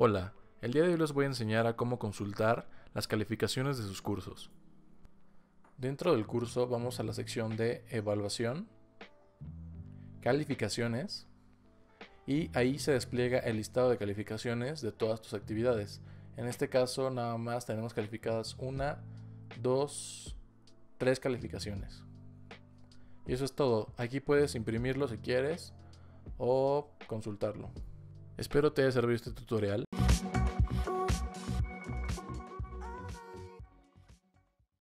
Hola, el día de hoy les voy a enseñar a cómo consultar las calificaciones de sus cursos. Dentro del curso vamos a la sección de evaluación, calificaciones y ahí se despliega el listado de calificaciones de todas tus actividades. En este caso nada más tenemos calificadas una, dos, tres calificaciones. Y eso es todo. Aquí puedes imprimirlo si quieres o consultarlo. Espero te haya servido este tutorial.